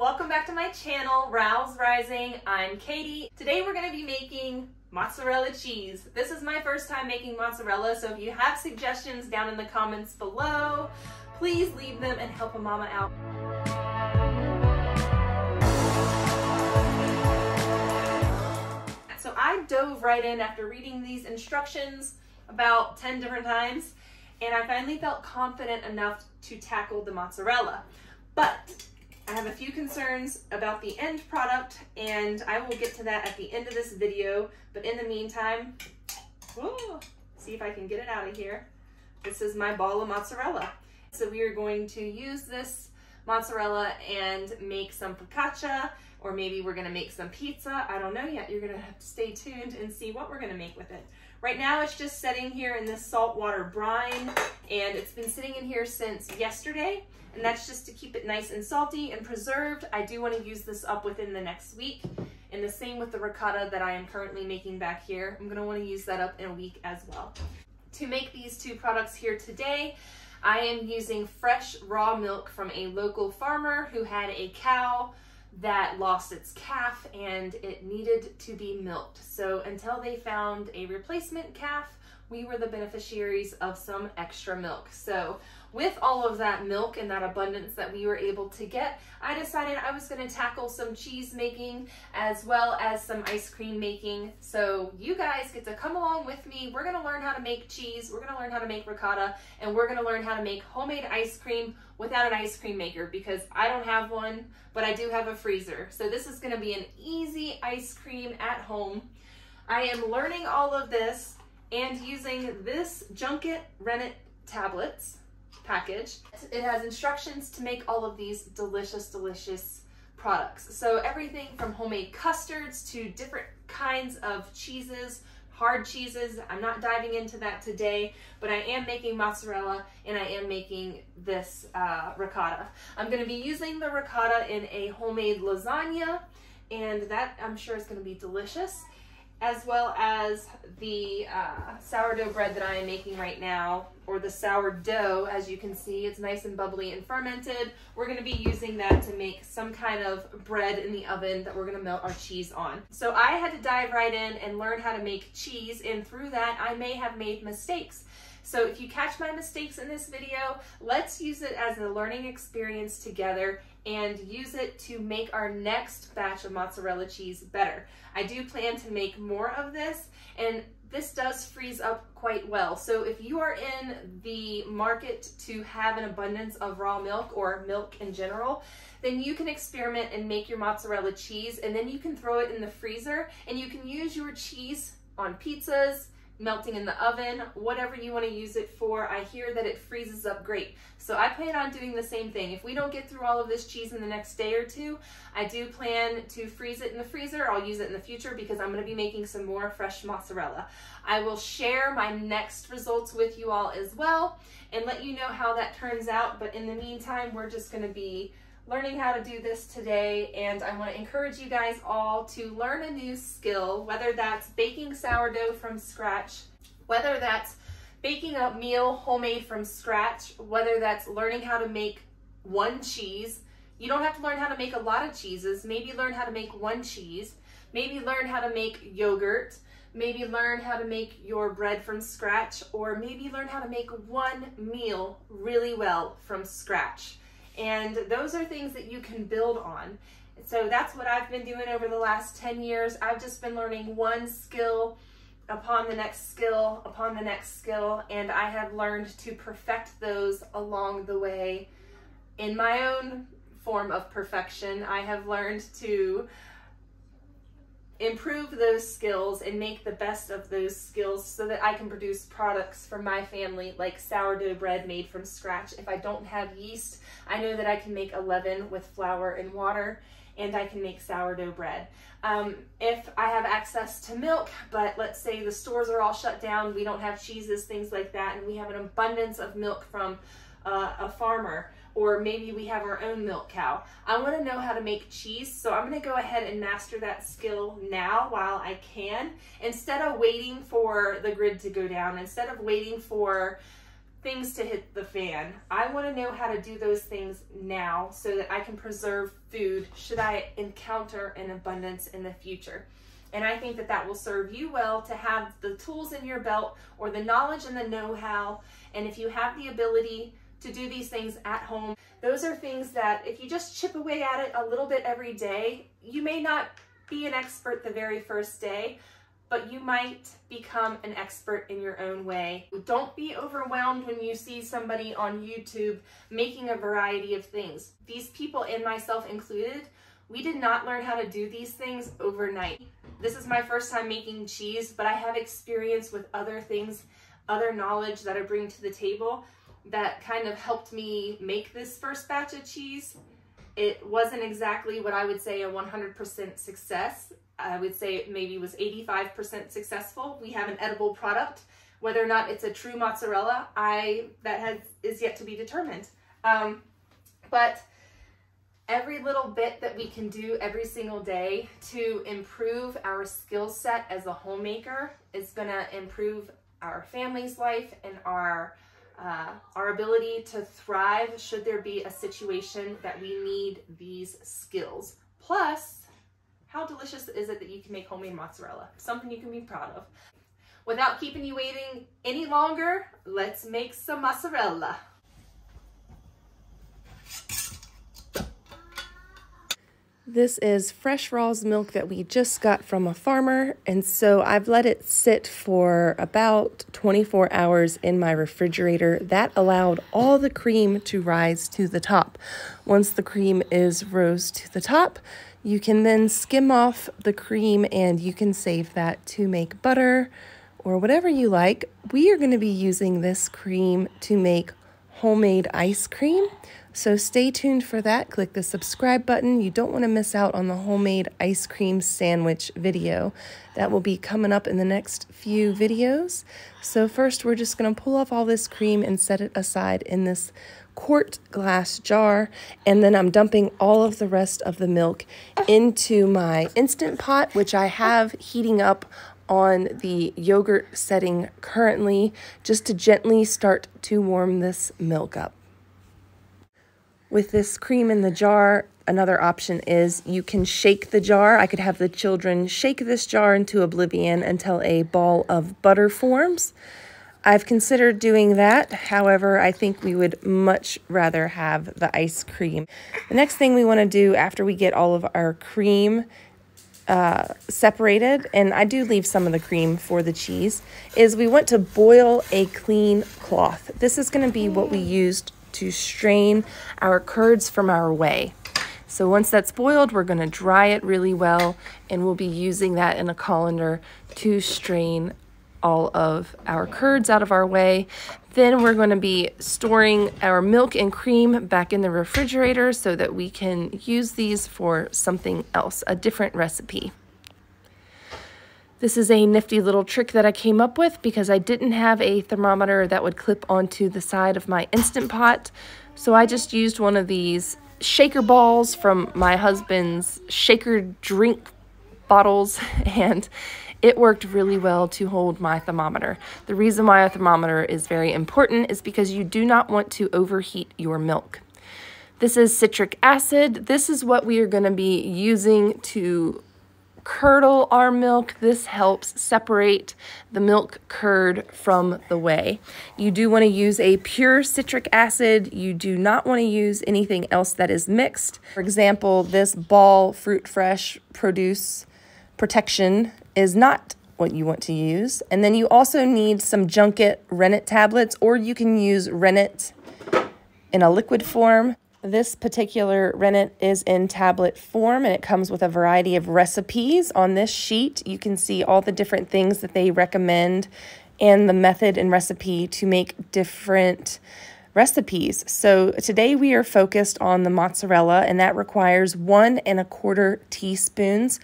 welcome back to my channel, Rowes Rising. I'm Katie. Today we're gonna be making mozzarella cheese. This is my first time making mozzarella, so if you have suggestions down in the comments below, please leave them and help a mama out. So I dove right in after reading these instructions about 10 different times, and I finally felt confident enough to tackle the mozzarella. But I have a few concerns about the end product and I will get to that at the end of this video. But in the meantime, see if I can get it out of here. This is my ball of mozzarella. So we are going to use this mozzarella and make some focaccia or maybe we're gonna make some pizza. I don't know yet. You're gonna have to stay tuned and see what we're gonna make with it. Right now it's just sitting here in this saltwater brine and it's been sitting in here since yesterday and that's just to keep it nice and salty and preserved. I do want to use this up within the next week. And the same with the ricotta that I am currently making back here. I'm going to want to use that up in a week as well. To make these two products here today, I am using fresh raw milk from a local farmer who had a cow that lost its calf and it needed to be milked. So until they found a replacement calf, we were the beneficiaries of some extra milk. So with all of that milk and that abundance that we were able to get, I decided I was gonna tackle some cheese making as well as some ice cream making. So you guys get to come along with me. We're gonna learn how to make cheese, we're gonna learn how to make ricotta, and we're gonna learn how to make homemade ice cream without an ice cream maker because I don't have one, but I do have a freezer. So this is gonna be an easy ice cream at home. I am learning all of this and using this Junket Rennet tablets package. It has instructions to make all of these delicious, delicious products. So everything from homemade custards to different kinds of cheeses, hard cheeses. I'm not diving into that today, but I am making mozzarella and I am making this uh, ricotta. I'm gonna be using the ricotta in a homemade lasagna and that I'm sure is gonna be delicious as well as the uh, sourdough bread that I am making right now, or the sourdough, as you can see, it's nice and bubbly and fermented. We're gonna be using that to make some kind of bread in the oven that we're gonna melt our cheese on. So I had to dive right in and learn how to make cheese, and through that, I may have made mistakes. So if you catch my mistakes in this video, let's use it as a learning experience together and use it to make our next batch of mozzarella cheese better. I do plan to make more of this and this does freeze up quite well. So if you are in the market to have an abundance of raw milk or milk in general, then you can experiment and make your mozzarella cheese and then you can throw it in the freezer and you can use your cheese on pizzas, melting in the oven, whatever you want to use it for. I hear that it freezes up great. So I plan on doing the same thing. If we don't get through all of this cheese in the next day or two, I do plan to freeze it in the freezer. I'll use it in the future because I'm going to be making some more fresh mozzarella. I will share my next results with you all as well and let you know how that turns out. But in the meantime, we're just going to be learning how to do this today and I want to encourage you guys all to learn a new skill, whether that's baking sourdough from scratch, whether that's baking a meal homemade from scratch, whether that's learning how to make one cheese. You don't have to learn how to make a lot of cheeses. Maybe learn how to make one cheese. Maybe learn how to make yogurt. Maybe learn how to make your bread from scratch or maybe learn how to make one meal really well from scratch. And those are things that you can build on. So that's what I've been doing over the last 10 years. I've just been learning one skill upon the next skill, upon the next skill, and I have learned to perfect those along the way in my own form of perfection. I have learned to improve those skills and make the best of those skills so that I can produce products for my family like sourdough bread made from scratch. If I don't have yeast, I know that I can make a leaven with flour and water and I can make sourdough bread. Um, if I have access to milk, but let's say the stores are all shut down, we don't have cheeses, things like that, and we have an abundance of milk from uh, a farmer, or maybe we have our own milk cow. I want to know how to make cheese, so I'm going to go ahead and master that skill now while I can, instead of waiting for the grid to go down, instead of waiting for things to hit the fan. I want to know how to do those things now so that I can preserve food should I encounter an abundance in the future. And I think that that will serve you well to have the tools in your belt or the knowledge and the know how. And if you have the ability to do these things at home, those are things that if you just chip away at it a little bit every day, you may not be an expert the very first day, but you might become an expert in your own way. Don't be overwhelmed when you see somebody on YouTube making a variety of things. These people, and myself included, we did not learn how to do these things overnight. This is my first time making cheese, but I have experience with other things, other knowledge that I bring to the table that kind of helped me make this first batch of cheese. It wasn't exactly what I would say a 100% success. I would say it maybe was 85% successful. We have an edible product. Whether or not it's a true mozzarella, I that has is yet to be determined. Um, but every little bit that we can do every single day to improve our skill set as a homemaker is going to improve our family's life and our uh, our ability to thrive should there be a situation that we need these skills. Plus, how delicious is it that you can make homemade mozzarella? Something you can be proud of. Without keeping you waiting any longer, let's make some mozzarella. This is fresh Raw's milk that we just got from a farmer, and so I've let it sit for about 24 hours in my refrigerator. That allowed all the cream to rise to the top. Once the cream is rose to the top, you can then skim off the cream and you can save that to make butter or whatever you like. We are going to be using this cream to make homemade ice cream. So stay tuned for that. Click the subscribe button. You don't want to miss out on the homemade ice cream sandwich video. That will be coming up in the next few videos. So first we're just going to pull off all this cream and set it aside in this quart glass jar. And then I'm dumping all of the rest of the milk into my Instant Pot, which I have heating up on the yogurt setting currently, just to gently start to warm this milk up. With this cream in the jar, another option is you can shake the jar. I could have the children shake this jar into oblivion until a ball of butter forms. I've considered doing that. However, I think we would much rather have the ice cream. The next thing we want to do after we get all of our cream uh, separated, and I do leave some of the cream for the cheese, is we want to boil a clean cloth. This is going to be what we used to strain our curds from our whey. So once that's boiled, we're going to dry it really well, and we'll be using that in a colander to strain all of our curds out of our whey. Then we're going to be storing our milk and cream back in the refrigerator so that we can use these for something else, a different recipe. This is a nifty little trick that I came up with because I didn't have a thermometer that would clip onto the side of my Instant Pot. So I just used one of these shaker balls from my husband's shaker drink bottles and it worked really well to hold my thermometer. The reason why a thermometer is very important is because you do not want to overheat your milk. This is citric acid. This is what we are going to be using to curdle our milk. This helps separate the milk curd from the whey. You do want to use a pure citric acid. You do not want to use anything else that is mixed. For example, this Ball Fruit Fresh Produce Protection is not what you want to use. And then you also need some Junket rennet tablets, or you can use rennet in a liquid form. This particular rennet is in tablet form and it comes with a variety of recipes. On this sheet, you can see all the different things that they recommend and the method and recipe to make different recipes. So today we are focused on the mozzarella and that requires one and a quarter teaspoons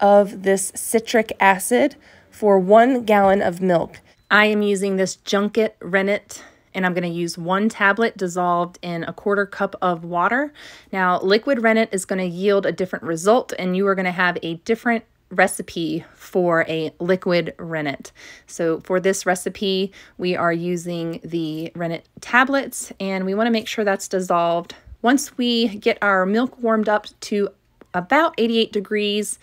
of this citric acid for one gallon of milk. I am using this Junket rennet and I'm going to use one tablet dissolved in a quarter cup of water. Now, liquid rennet is going to yield a different result, and you are going to have a different recipe for a liquid rennet. So for this recipe, we are using the rennet tablets and we want to make sure that's dissolved. Once we get our milk warmed up to about 88 degrees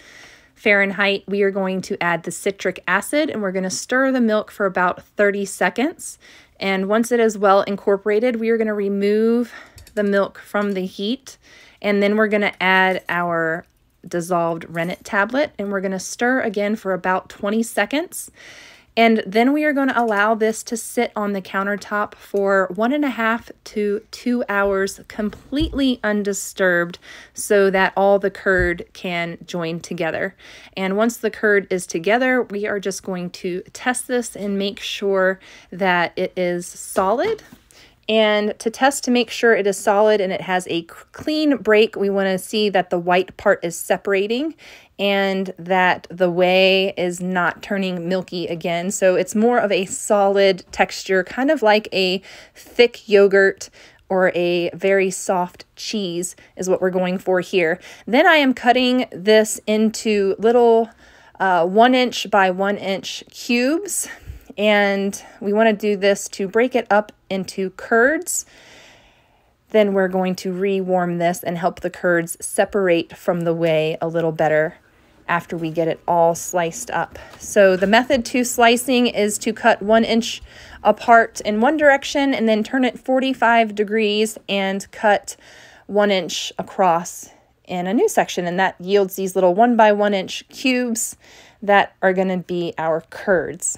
Fahrenheit, we are going to add the citric acid and we're going to stir the milk for about 30 seconds. And once it is well incorporated, we are going to remove the milk from the heat and then we're going to add our dissolved rennet tablet and we're going to stir again for about 20 seconds. And then we are going to allow this to sit on the countertop for one and a half to two hours completely undisturbed so that all the curd can join together. And once the curd is together, we are just going to test this and make sure that it is solid and to test to make sure it is solid and it has a clean break, we want to see that the white part is separating and that the whey is not turning milky again. So it's more of a solid texture, kind of like a thick yogurt or a very soft cheese is what we're going for here. Then I am cutting this into little uh, one inch by one inch cubes and we want to do this to break it up into curds. Then we're going to rewarm this and help the curds separate from the whey a little better after we get it all sliced up. So the method to slicing is to cut one inch apart in one direction and then turn it 45 degrees and cut one inch across in a new section. And that yields these little one by one inch cubes that are gonna be our curds.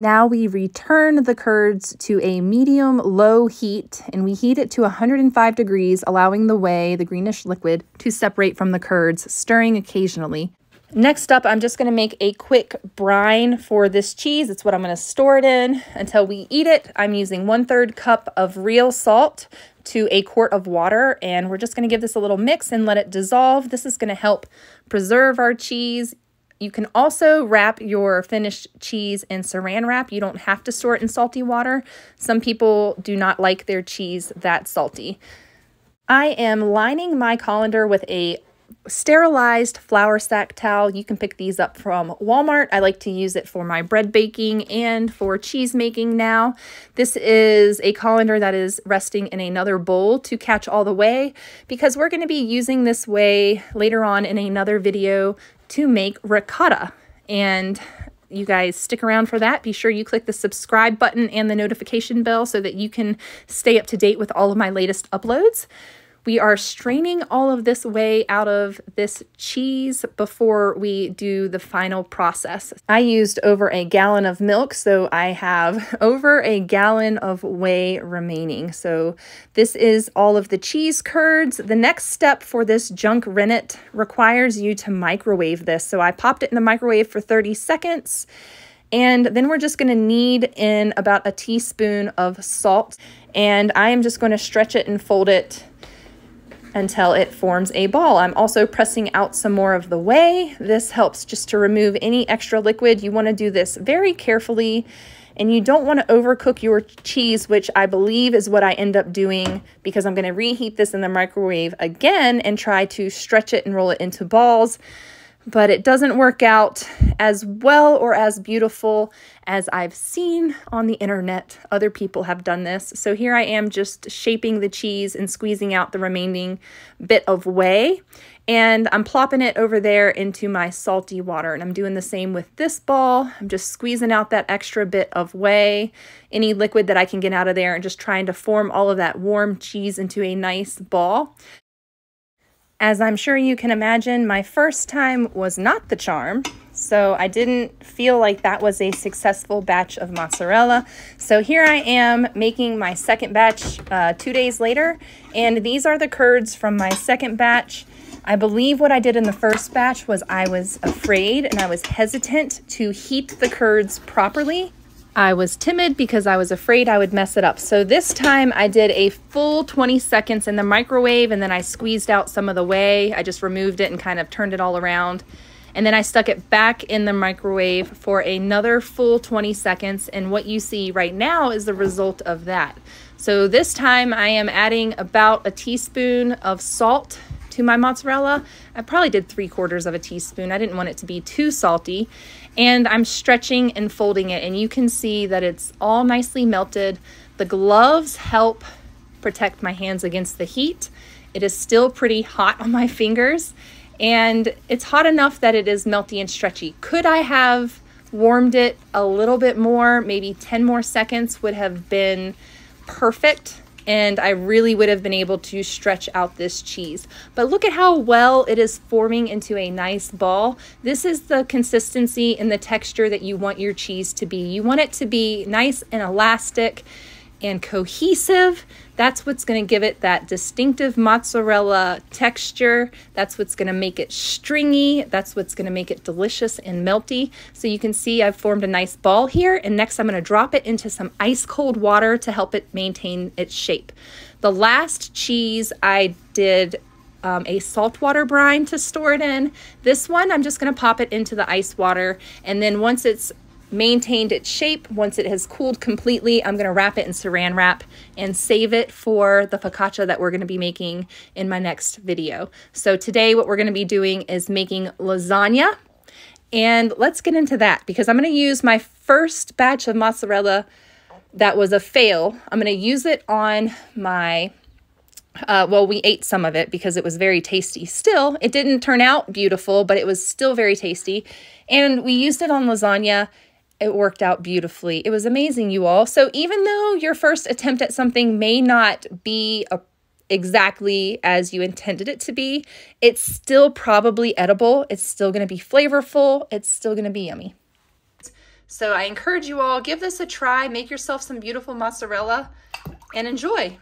Now we return the curds to a medium low heat and we heat it to 105 degrees, allowing the whey, the greenish liquid, to separate from the curds, stirring occasionally. Next up, I'm just going to make a quick brine for this cheese. It's what I'm going to store it in until we eat it. I'm using one third cup of real salt to a quart of water and we're just going to give this a little mix and let it dissolve. This is going to help preserve our cheese, you can also wrap your finished cheese in saran wrap. You don't have to store it in salty water. Some people do not like their cheese that salty. I am lining my colander with a sterilized flour sack towel. You can pick these up from Walmart. I like to use it for my bread baking and for cheese making now. This is a colander that is resting in another bowl to catch all the whey because we're going to be using this whey later on in another video to make ricotta. And you guys stick around for that. Be sure you click the subscribe button and the notification bell so that you can stay up to date with all of my latest uploads. We are straining all of this whey out of this cheese before we do the final process. I used over a gallon of milk, so I have over a gallon of whey remaining. So this is all of the cheese curds. The next step for this junk rennet requires you to microwave this. So I popped it in the microwave for 30 seconds. And then we're just going to knead in about a teaspoon of salt. And I am just going to stretch it and fold it until it forms a ball. I'm also pressing out some more of the whey. This helps just to remove any extra liquid. You want to do this very carefully and you don't want to overcook your cheese, which I believe is what I end up doing because I'm going to reheat this in the microwave again and try to stretch it and roll it into balls but it doesn't work out as well or as beautiful as I've seen on the internet. Other people have done this. So here I am just shaping the cheese and squeezing out the remaining bit of whey. And I'm plopping it over there into my salty water. And I'm doing the same with this ball. I'm just squeezing out that extra bit of whey, any liquid that I can get out of there, and just trying to form all of that warm cheese into a nice ball. As I'm sure you can imagine, my first time was not the charm, so I didn't feel like that was a successful batch of mozzarella. So here I am making my second batch uh, two days later, and these are the curds from my second batch. I believe what I did in the first batch was I was afraid and I was hesitant to heat the curds properly I was timid because I was afraid I would mess it up. So this time I did a full 20 seconds in the microwave and then I squeezed out some of the whey. I just removed it and kind of turned it all around. And then I stuck it back in the microwave for another full 20 seconds. And what you see right now is the result of that. So this time I am adding about a teaspoon of salt into my mozzarella. I probably did three quarters of a teaspoon. I didn't want it to be too salty. And I'm stretching and folding it, and you can see that it's all nicely melted. The gloves help protect my hands against the heat. It is still pretty hot on my fingers, and it's hot enough that it is melty and stretchy. Could I have warmed it a little bit more, maybe 10 more seconds would have been perfect and I really would have been able to stretch out this cheese. But look at how well it is forming into a nice ball. This is the consistency and the texture that you want your cheese to be. You want it to be nice and elastic and cohesive. That's what's going to give it that distinctive mozzarella texture. That's what's going to make it stringy. That's what's going to make it delicious and melty. So you can see I've formed a nice ball here. And next I'm going to drop it into some ice cold water to help it maintain its shape. The last cheese I did um, a saltwater brine to store it in. This one, I'm just going to pop it into the ice water. And then once it's maintained its shape. Once it has cooled completely, I'm going to wrap it in saran wrap and save it for the focaccia that we're going to be making in my next video. So today what we're going to be doing is making lasagna. And let's get into that because I'm going to use my first batch of mozzarella that was a fail. I'm going to use it on my uh, well, we ate some of it because it was very tasty. Still, it didn't turn out beautiful, but it was still very tasty. And we used it on lasagna it worked out beautifully. It was amazing, you all. So even though your first attempt at something may not be a, exactly as you intended it to be, it's still probably edible. It's still going to be flavorful. It's still going to be yummy. So I encourage you all, give this a try. Make yourself some beautiful mozzarella and enjoy.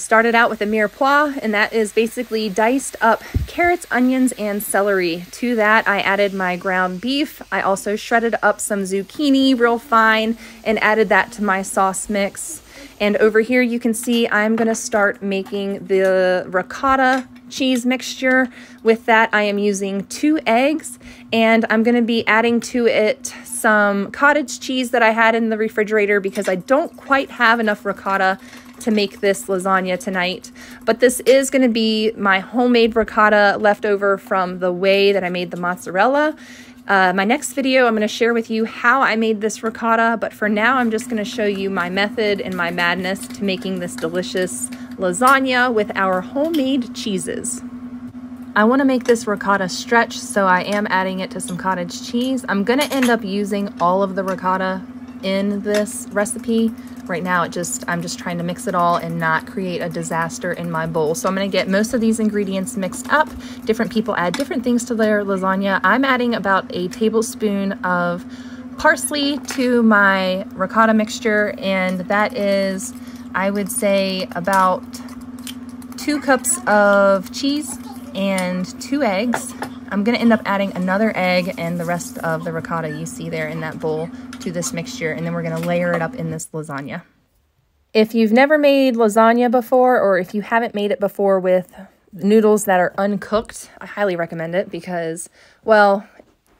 Started out with a mirepoix, and that is basically diced up carrots, onions, and celery. To that, I added my ground beef. I also shredded up some zucchini real fine and added that to my sauce mix. And over here, you can see I'm gonna start making the ricotta cheese mixture. With that, I am using two eggs and I'm gonna be adding to it some cottage cheese that I had in the refrigerator because I don't quite have enough ricotta to make this lasagna tonight. But this is going to be my homemade ricotta leftover from the way that I made the mozzarella. Uh, my next video, I'm going to share with you how I made this ricotta, but for now, I'm just going to show you my method and my madness to making this delicious lasagna with our homemade cheeses. I want to make this ricotta stretch, so I am adding it to some cottage cheese. I'm going to end up using all of the ricotta in this recipe, Right now, it just I'm just trying to mix it all and not create a disaster in my bowl. So I'm gonna get most of these ingredients mixed up. Different people add different things to their lasagna. I'm adding about a tablespoon of parsley to my ricotta mixture, and that is, I would say, about two cups of cheese and two eggs. I'm gonna end up adding another egg and the rest of the ricotta you see there in that bowl to this mixture and then we're to layer it up in this lasagna. If you've never made lasagna before or if you haven't made it before with noodles that are uncooked, I highly recommend it because, well,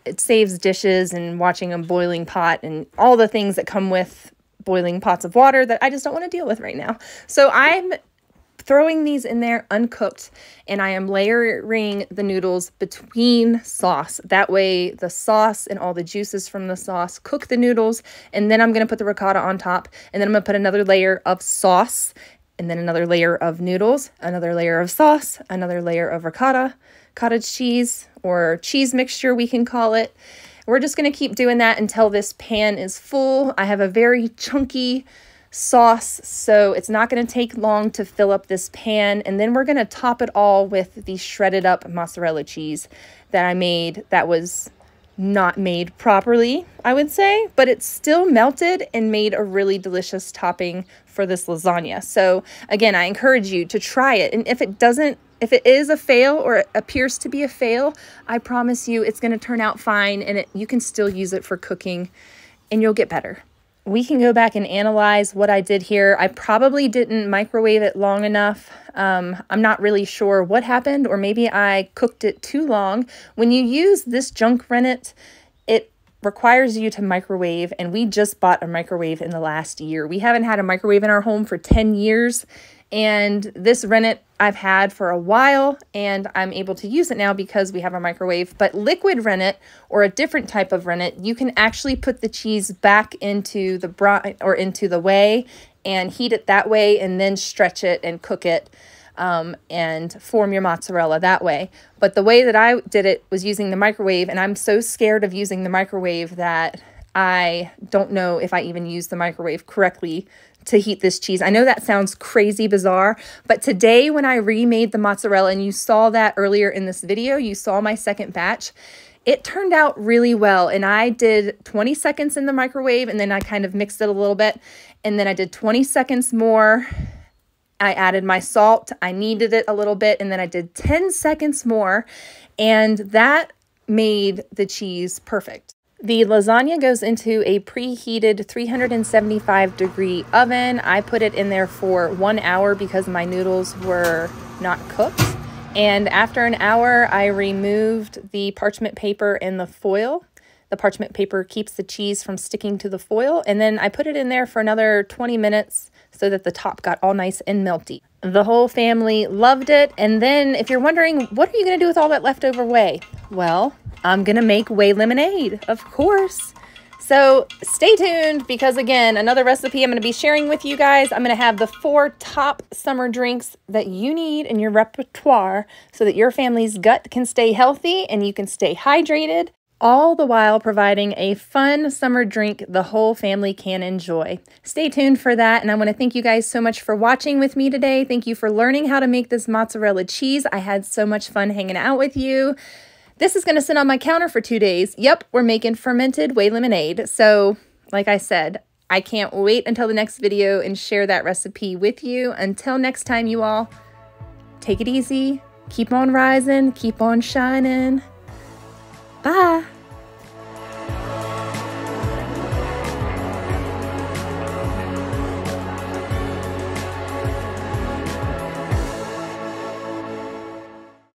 it saves dishes and watching a boiling pot and all the things that come with boiling pots of water that I just don't want to deal with right now. So I'm throwing these in there uncooked and I am layering the noodles between sauce. That way the sauce and all the juices from the sauce cook the noodles and then I'm going to put the ricotta on top and then I'm going to put another layer of sauce and then another layer of noodles, another layer of sauce, another layer of ricotta, cottage cheese or cheese mixture we can call it. We're just going to keep doing that until this pan is full. I have a very chunky sauce, so it's not going to take long to fill up this pan. And then we're going to top it all with the shredded up mozzarella cheese that I made that was not made properly, I would say, but it's still melted and made a really delicious topping for this lasagna. So again, I encourage you to try it. And if it doesn't if it is a fail or it appears to be a fail, I promise you it's going to turn out fine and it, you can still use it for cooking and you'll get better we can go back and analyze what I did here. I probably didn't microwave it long enough. Um, I'm not really sure what happened, or maybe I cooked it too long. When you use this junk rennet, it requires you to microwave, and we just bought a microwave in the last year. We haven't had a microwave in our home for 10 years, And this rennet I've had for a while and I'm able to use it now because we have a microwave. But liquid rennet or a different type of rennet, you can actually put the cheese back into the brine or into the whey and heat it that way and then stretch it and cook it um, and form your mozzarella that way. But the way that I did it was using the microwave, and I'm so scared of using the microwave that I don't know if I even used the microwave correctly to heat this cheese. I know that sounds crazy bizarre, but today when I remade the mozzarella, and you saw that earlier in this video, you saw my second batch, it turned out really well. And I did 20 seconds in the microwave, and then I kind of mixed it a little bit, and then I did 20 seconds more. I added my salt, I kneaded it a little bit, and then I did 10 seconds more, and that made the cheese perfect. The lasagna goes into a preheated 375 degree oven. I put it in there for one hour because my noodles were not cooked. And after an hour, I removed the parchment paper and the foil. The parchment paper keeps the cheese from sticking to the foil. And then I put it in there for another 20 minutes so that the top got all nice and melty. The whole family loved it. And then if you're wondering, what are you going to do with all that leftover whey? Well, I'm going to make whey lemonade, of course. So stay tuned because, again, another recipe I'm going to be sharing with you guys. I'm going to have the four top summer drinks that you need in your repertoire so that your family's gut can stay healthy and you can stay hydrated, all the while providing a fun summer drink the whole family can enjoy. Stay tuned for that. And I want to thank you guys so much for watching with me today. Thank you for learning how to make this mozzarella cheese. I had so much fun hanging out with you. This is going to sit on my counter for two days. Yep, we're making fermented whey lemonade. So, like I said, I can't wait until the next video and share that recipe with you. Until next time, you all, take it easy, keep on rising, keep on shining. Bye!